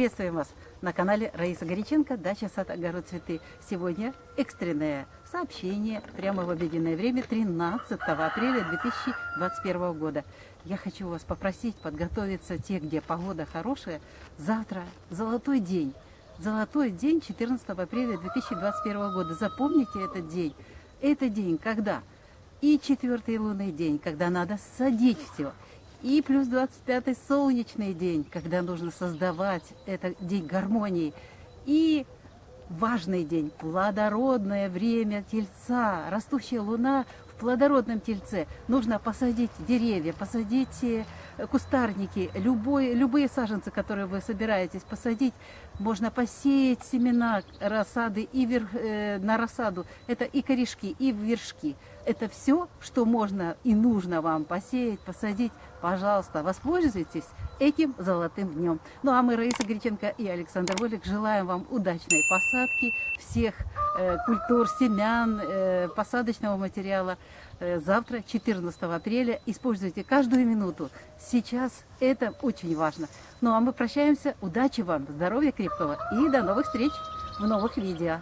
Приветствуем вас на канале Раиса Горяченко «Дача, сад, огород, цветы». Сегодня экстренное сообщение прямо в обеденное время 13 апреля 2021 года. Я хочу вас попросить подготовиться те, где погода хорошая. Завтра золотой день. Золотой день 14 апреля 2021 года. Запомните этот день. Это день, когда и четвертый лунный день, когда надо садить все – и плюс 25-й солнечный день, когда нужно создавать этот день гармонии. И важный день, плодородное время Тельца, растущая луна плодородном Тельце. Нужно посадить деревья, посадить э, кустарники, любой, любые саженцы, которые вы собираетесь посадить. Можно посеять семена рассады и вер, э, на рассаду. Это и корешки, и вершки. Это все, что можно и нужно вам посеять, посадить. Пожалуйста, воспользуйтесь этим золотым днем. Ну а мы, Раиса Греченко и Александр Волик, желаем вам удачной посадки всех э, культур, семян, э, посадочного материала. Э, завтра, 14 апреля, используйте каждую минуту. Сейчас это очень важно. Ну а мы прощаемся. Удачи вам, здоровья крепкого и до новых встреч в новых видео.